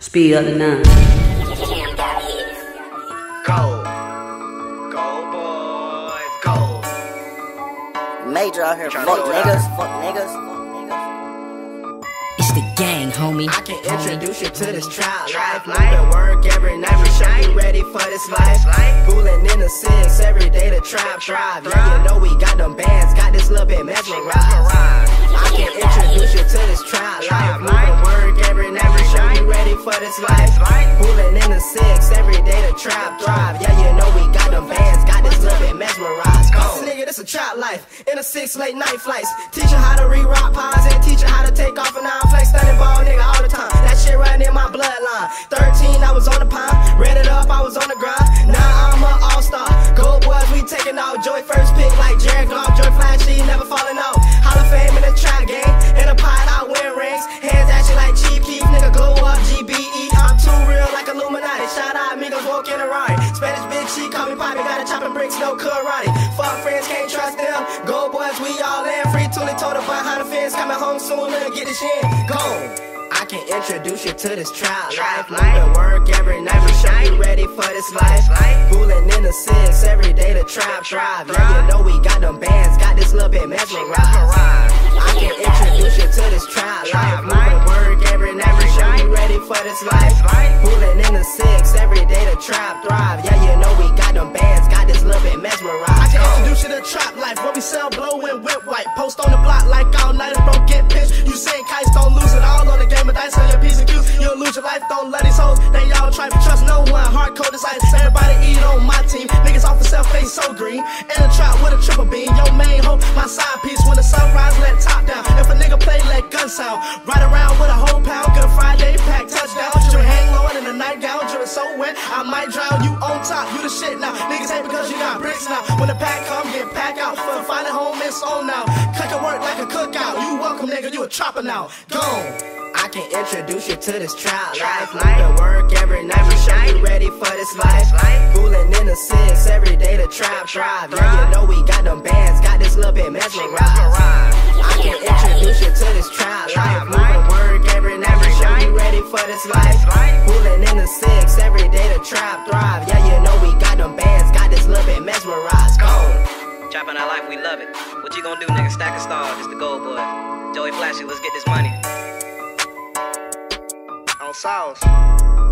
Speed up the nine. Go. Go, boys. Go. Major out here, fuck niggas, fuck niggas, fuck niggas. It's the gang, homie. I can introduce you to this trap life. Moving work every night. We sure you ready for this life. Fooling in the six every day to trap drive. Yeah, you know we got them bands. Got this little bit mesmerized. I can introduce you to this trap life. Trap drive. Yeah, you know we got them bands. Got this little bit mesmerized. Cause nigga, this a trap life. In a six late night flights. Teach you how to re-rock pies and teach you how to take off and on flex. Stunning ball nigga in a. Spanish bitch, she call me Poppy. Got a chopping bricks, no karate. Fuck friends, can't trust them. Gold Boyz, we all in. Free told her behind the fence. Coming home soon, let get this shit. Go. I can introduce you to this trap life. Moving work every night. We sure you ready for this life. Fooling in the six every day to trap drive. Yeah, you know we got them bands. Got this little bit mesmerized. I can introduce you to this trap life. Moving work every night. We sure you ready for this life. Trap thrive. Yeah, you know we got them bands. Got this little bit mesmerized. I can uh. introduce you to trap life where we sell blow and whip white. Post on the block like all night bro get pissed. You saying kites don't lose it all on the game of dice on your piece of cues. You'll lose your life, don't let these hoes. They all try to trust no one. Hardcore is ice. Everybody eat on my team. Niggas off the self face so green. In a trap with a triple beam. Your main hoe, my side piece. When the sunrise, let top down. If a nigga play, let gun sound. Ride I might drown you on top. You the shit now. Niggas hate because you got bricks now. When the pack come, get pack out. For finding home, it's on now. Cook and work like a cookout. You welcome, nigga. You a chopper now. Gone. I can introduce you to this trap life. Moving work every night. We sure you ready for this life. Fooling in the six every day to trap drive. Yeah, you know we got them bands. Got this little bit mesmerized. I can introduce you to this trap life. Moving work every night. We sure you ready for this life. Fooling in the six every day to trap thrive. Yeah, you know we got them bands. Got this little bit mesmerized. Gone. Chopping our life, we love it. What you gonna do, nigga? Stack a star, just the gold boy. Joey Flashy, let's get this money. On sauce.